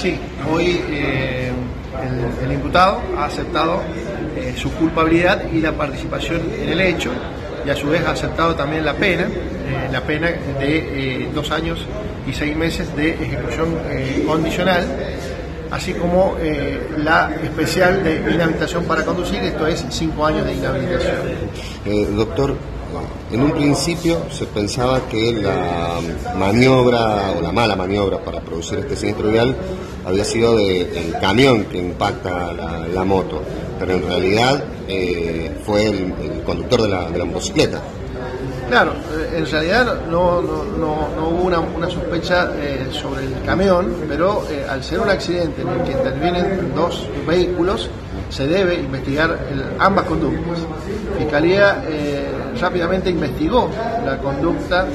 Sí, hoy eh, el, imputado ha aceptado eh, su culpabilidad y la participación en el hecho y a su vez ha aceptado también la pena, eh, la pena de dos años y seis meses de ejecución condicional, así como la especial de inhabilitación para conducir, esto es cinco años de inhabilitación. Doctor, en un principio se pensaba que la maniobra o la mala maniobra para producir este siniestro vial había sido del camión que impacta la, moto, pero en realidad eh, fue el, conductor de la, motocicleta. Claro, eh, en realidad no, no, no, hubo una, una sospecha eh, sobre el camión, pero al ser un accidente en el que intervienen dos vehículos, se debe investigar ambas conductas. Fiscalía rápidamente investigó la conducta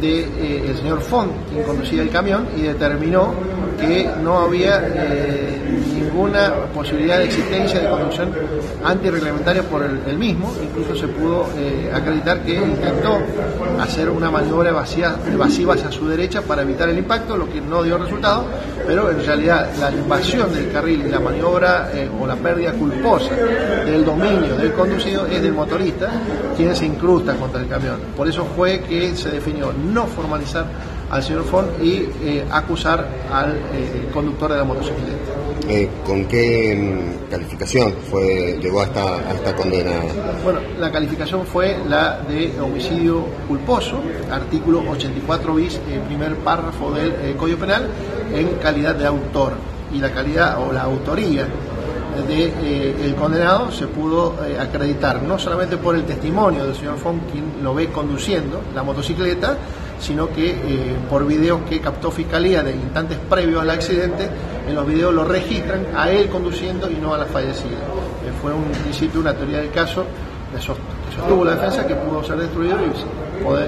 del señor Font, quien conducía el camión, y determinó que no había eh, ninguna posibilidad de existencia de conducción antirreglamentaria por el, el mismo, incluso se pudo eh, acreditar que intentó hacer una maniobra evasiva, hacia su derecha para evitar el impacto, lo que no dio resultado, pero en realidad la invasión del carril y la maniobra eh, o la pérdida culposa del dominio del conducido es del motorista, quien se incrusta contra el camión. Por eso fue que se definió no formalizar al señor Font y eh, acusar al eh, conductor de la motocicleta. Eh, ¿Con qué mm, calificación fue llegó a esta, condena? Bueno, la calificación fue la de homicidio culposo, artículo 84 bis, eh, primer párrafo del eh, Código Penal, en calidad de autor. Y la calidad o la autoría de, eh, el condenado se pudo acreditar no solamente por el testimonio del señor Font, quien lo ve conduciendo la motocicleta, sino que eh, por videos que captó Fiscalía de instantes previos al accidente, en los videos lo registran a él conduciendo y no a la fallecida. Eh, fue un principio, una teoría del caso que sos- que sostuvo la defensa que pudo ser destruido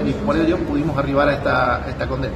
y por ello pudimos arribar a esta, a esta condena.